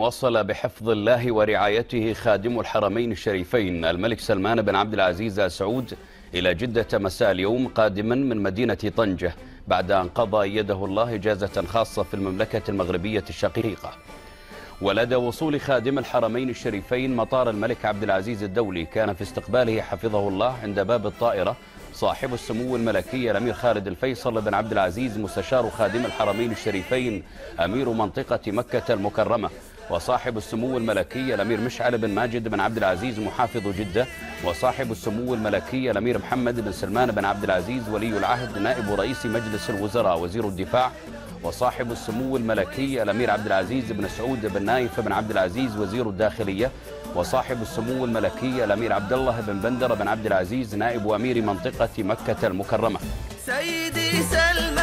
وصل بحفظ الله ورعايته خادم الحرمين الشريفين الملك سلمان بن عبد العزيز آل سعود إلى جدة مساء اليوم قادما من مدينة طنجة بعد أن قضى يده الله إجازة خاصة في المملكة المغربية الشقيقة. ولدى وصول خادم الحرمين الشريفين مطار الملك عبد العزيز الدولي كان في استقباله حفظه الله عند باب الطائرة صاحب السمو الملكي الأمير خالد الفيصل بن عبد العزيز مستشار خادم الحرمين الشريفين أمير منطقة مكة المكرمة. وصاحب السمو الملكي الأمير مشعل بن ماجد بن عبد العزيز محافظ جدة وصاحب السمو الملكي الأمير محمد بن سلمان بن عبد العزيز ولي العهد نائب رئيس مجلس الوزراء وزير الدفاع وصاحب السمو الملكي الأمير عبد العزيز بن سعود بن نايف بن عبد العزيز وزير الداخلية وصاحب السمو الملكي الأمير عبد الله بن بندر بن عبد العزيز نائب أمير منطقة مكة المكرمة. سيدي الزمان